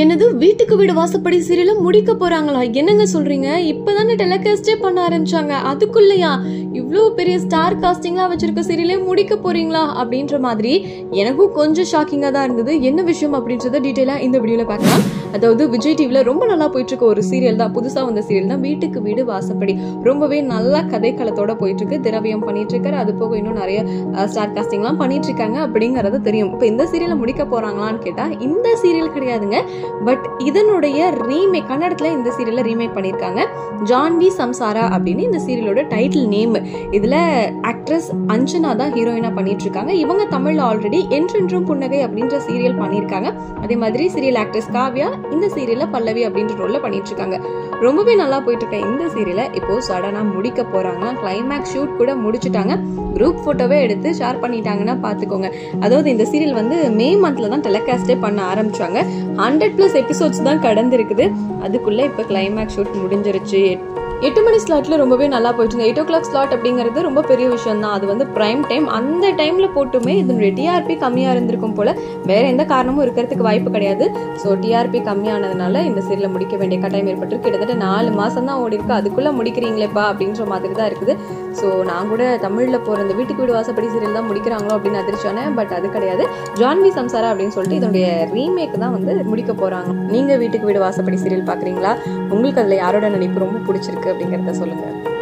என்னது வீட்டுக்கு வீடு வாசப்படி சீரியல முடிக்க போறாங்களா? என்னங்க சொல்றீங்க? இப்பதானே டெலிகாஸ்டே பண்ண ஆரம்பிச்சாங்க. அதுக்குள்ளயா? இவ்வளோ பெரிய ஸ்டார் காஸ்டிங்லாம் வச்சிருக்க சீரியலே முடிக்க போறீங்களா? அப்படின்ற மாதிரி எனக்கும் கொஞ்சம் ஷாக்கிங்கா தான் இருந்தது. என்ன விஷயம் அப்படின்றத டீட்டெயிலா இந்த வீடியோல பார்க்கலாம். அதாவது விஜய் டிவில ரொம்ப நல்லா போயிட்டு இருக்க ஒரு சீரியல் தான். புதுசா வந்த சீரியல் தான். வீட்டுக்கு வீடு வாசப்படி. ரொம்பவே நல்லா கதைக்களத்தோட போயிட்டு இருக்கு திரவியம் பண்ணிட்டு இருக்காரு அது போக இன்னும் நிறைய ஸ்டார் காஸ்டிங்லாம் பண்ணிட்டு இருக்காங்க அப்படிங்கறது தெரியும். இப்போ இந்த சீரியலை முடிக்க போறாங்களான்னு கேட்டா இந்த சீரியல் கிடையாது கிடையாதுங்க பட் இதனுடைய ரீமேக் கன்னடத்துல இந்த சீரியல ரீமேக் பண்ணியிருக்காங்க. ஜான்வி சம்சாரா அப்படின்னு இந்த சீரியலோட டைட்டில் நேம் இதுல ஆக்ட்ரஸ் அஞ்சனா தான் ஹீரோயினா பண்ணிட்டு இருக்காங்க இவங்க தமிழ்ல ஆல்ரெடி என்றென்றும் புன்னகை அப்படின்ற சீரியல் பண்ணியிருக்காங்க. அதே மாதிரி சீரியல் ஆக்ட்ரஸ் காவ்யா இந்த சீரியல்ல பல்லவி அப்படின்ற ரோல்ல பண்ணிட்டு இருக்காங்க ரொம்பவே நல்லா போயிட்டு இருக்க இந்த சீரியலை இப்போ சடனா முடிக்க போறாங்க. கிளைமேக்ஸ் ஷூட் கூட முடிச்சுட்டாங்க. குரூப் போட்டோவே எடுத்து ஷேர் பண்ணிட்டாங்கன்னா பாத்துக்கோங்க. அதாவது இந்த சீரியல் வந்து மே மந்த்ல தான் டெலிகாஸ்டே பண்ண ஆரம்பிச்சாங்க. ஹண்ட்ரட் ப்ளஸ் எபிசோட்ஸ் தான் கடந்திருக்குது. அதுக்குள்ளே இப்போ கிளைமேக்ஸ் ஷூட் முடிஞ்சிருச்சு. எட்டு மணி ஸ்லாட்ல ரொம்பவே நல்லா போயிட்டு எயிட் ஓ கிளாக் ஸ்லாட் அப்படிங்கிறது ரொம்ப பெரிய விஷயம் தான் அது வந்து பிரைம் டைம் அந்த டைம்ல போட்டுமே இதனுடைய டிஆர்பி கம்மியா இருந்திருக்கும் போல. வேற எந்த காரணமும் இருக்கிறதுக்கு வாய்ப்பு கிடையாது. ஸோ டிஆர்பி கம்மியானதுனால இந்த சீரியலை முடிக்க வேண்டிய கட்டாயம் ஏற்பட்டு கிட்டத்தட்ட நாலு மாசம் தான் ஓடி இருக்கு. அதுக்குள்ள முடிக்கிறீங்களேப்பா அப்படின்ற மாதிரி தான் இருக்குது. ஸோ நான் கூட தமிழ்ல போற இந்த வீட்டுக்கு வீடு வாசப்படி சீரியல் தான் முடிக்கிறாங்களோ அப்படின்னு அதிர்ச்சானேன் பட் அது கிடையாது. ஜான்வி சம்சாரா அப்படின்னு சொல்லிட்டு இதனுடைய ரீமேக் தான் வந்து முடிக்க போறாங்க. நீங்க வீட்டுக்கு வீடு வாசப்படி சீரியல் பாக்குறீங்களா? உங்களுக்கு அதுல யாரோட நடிப்பு ரொம்ப பிடிச்சிருக்கு? அப்படிங்கறத சொல்லுங்க.